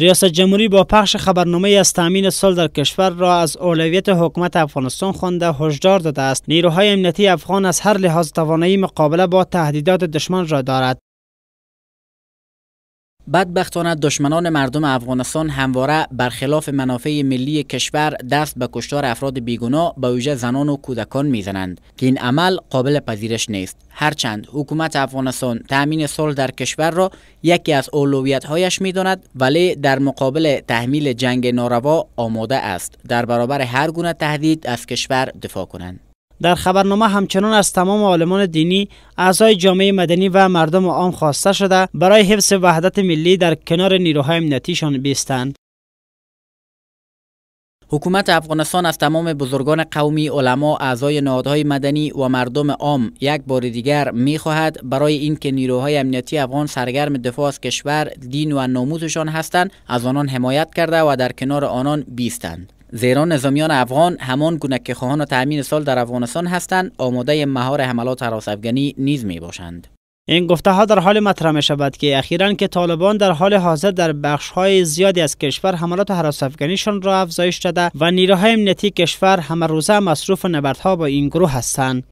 ریاست جمهوری با پخش خبرنامه از تامین صلح در کشور را از اولویت حکومت افغانستان خوانده هشدار داده است. نیروهای امنیتی افغان از هر لحاظ توانایی مقابله با تهدیدات دشمن را دارد. بدبختانه دشمنان مردم افغانستان همواره برخلاف منافع ملی کشور دست به کشتار افراد بیگناه به ویژه زنان و کودکان می‌زنند که این عمل قابل پذیرش نیست. هرچند حکومت افغانستان تامین صلح در کشور را یکی از اولویت هایش می‌داند ولی در مقابل تحمیل جنگ ناروا آماده است. در برابر هر گونه تهدید از کشور دفاع کنند. در خبرنامه همچنان از تمام عالمان دینی، اعضای جامعه مدنی و مردم عام خواسته شده برای حفظ وحدت ملی در کنار نیروهای امنیتیشان بیستند. حکومت افغانستان از تمام بزرگان قومی، علما، اعضای نهادهای مدنی و مردم عام یک بار دیگر می خواهد برای اینکه نیروهای امنیتی افغان سرگرم دفاع از کشور، دین و ناموسشان هستند، از آنان حمایت کرده و در کنار آنان بیستند. زیرا نظامیان افغان همان گونه که خواهان تامین سال در افغانستان هستند آماده مهار حملات حراس افغانی نیز می باشند این گفته ها در حال مطرح می شود که اخیرا که طالبان در حال حاضر در بخش های زیادی از کشور حملات حراس افغانیشان را افزایش داده و نیروهای امنیتی کشور همه روزه مصروف نبردها با این گروه هستند.